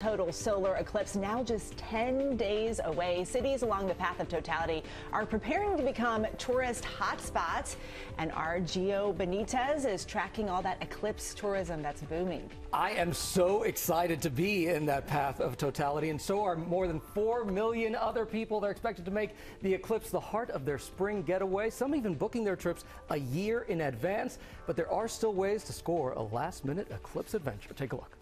Total solar eclipse now just 10 days away. Cities along the path of totality are preparing to become tourist hotspots. And our Gio Benitez is tracking all that eclipse tourism that's booming. I am so excited to be in that path of totality, and so are more than 4 million other people. They're expected to make the eclipse the heart of their spring getaway, some even booking their trips a year in advance. But there are still ways to score a last minute eclipse adventure. Take a look.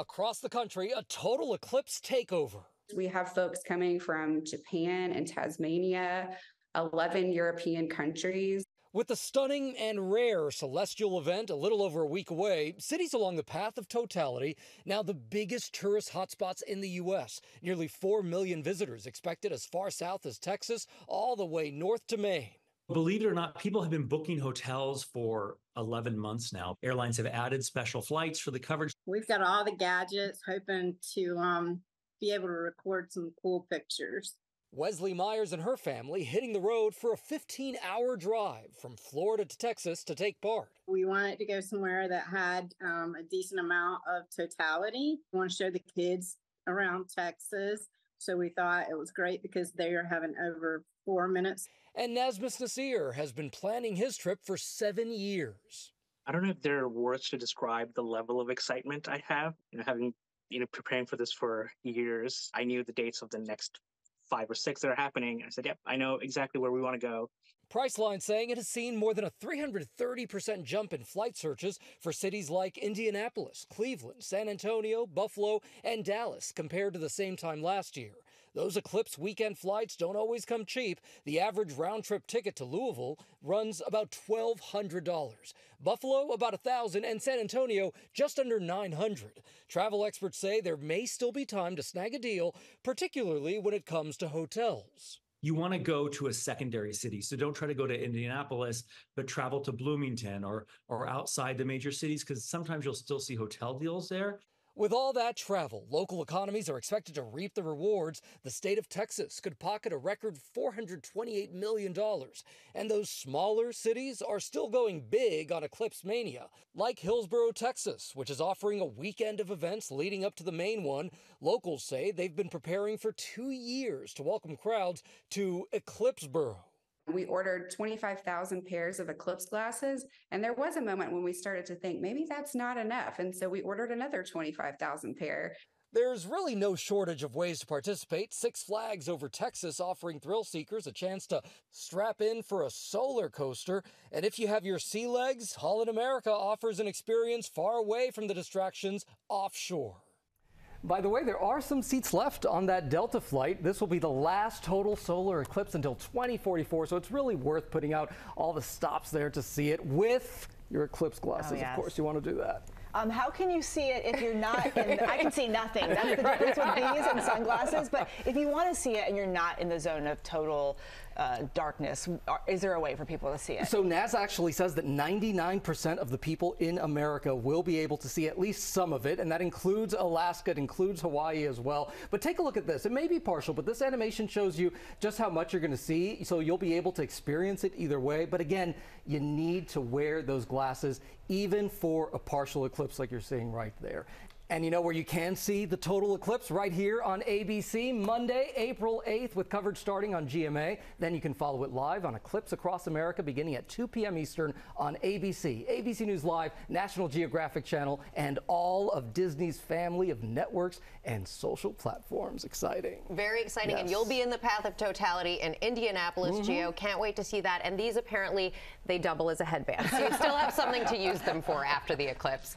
Across the country, a total eclipse takeover. We have folks coming from Japan and Tasmania, 11 European countries. With the stunning and rare celestial event a little over a week away, cities along the path of totality, now the biggest tourist hotspots in the U.S. Nearly 4 million visitors expected as far south as Texas, all the way north to Maine. Believe it or not, people have been booking hotels for 11 months now. Airlines have added special flights for the coverage. We've got all the gadgets, hoping to um, be able to record some cool pictures. Wesley Myers and her family hitting the road for a 15 hour drive from Florida to Texas to take part. We wanted to go somewhere that had um, a decent amount of totality. We want to show the kids around Texas. So we thought it was great because they are having over four minutes. And Nazmus Nasir has been planning his trip for seven years. I don't know if there are words to describe the level of excitement I have. You know, having you know preparing for this for years, I knew the dates of the next five or six that are happening. I said, "Yep, I know exactly where we want to go." Priceline saying it has seen more than a 330% jump in flight searches for cities like Indianapolis, Cleveland, San Antonio, Buffalo, and Dallas compared to the same time last year. Those Eclipse weekend flights don't always come cheap. The average round trip ticket to Louisville runs about $1,200. Buffalo, about 1,000, and San Antonio, just under 900. Travel experts say there may still be time to snag a deal, particularly when it comes to hotels you want to go to a secondary city. So don't try to go to Indianapolis, but travel to Bloomington or or outside the major cities because sometimes you'll still see hotel deals there. With all that travel, local economies are expected to reap the rewards. The state of Texas could pocket a record $428 million. And those smaller cities are still going big on Eclipse Mania, like Hillsboro, Texas, which is offering a weekend of events leading up to the main one. Locals say they've been preparing for two years to welcome crowds to Eclipseboro. We ordered 25,000 pairs of eclipse glasses. And there was a moment when we started to think maybe that's not enough. And so we ordered another 25,000 pair. There's really no shortage of ways to participate. Six Flags over Texas offering thrill seekers a chance to strap in for a solar coaster. And if you have your sea legs, Holland America offers an experience far away from the distractions offshore. By the way, there are some seats left on that Delta flight. This will be the last total solar eclipse until 2044, so it's really worth putting out all the stops there to see it with your eclipse glasses. Oh, yes. Of course, you want to do that. Um, how can you see it if you're not in, I can see nothing. That's the difference with these and sunglasses. But if you want to see it and you're not in the zone of total uh, darkness, is there a way for people to see it? So NASA actually says that 99% of the people in America will be able to see at least some of it, and that includes Alaska, it includes Hawaii as well. But take a look at this. It may be partial, but this animation shows you just how much you're going to see, so you'll be able to experience it either way. But again, you need to wear those glasses even for a partial eclipse eclipse like you're seeing right there. And you know where you can see the total eclipse right here on ABC Monday, April 8th, with coverage starting on GMA. Then you can follow it live on Eclipse Across America beginning at 2 p.m. Eastern on ABC, ABC News Live, National Geographic Channel, and all of Disney's family of networks and social platforms. Exciting. Very exciting. Yes. And you'll be in the path of totality in Indianapolis, mm -hmm. Gio. Can't wait to see that. And these apparently, they double as a headband. So you still have something to use them for after the eclipse.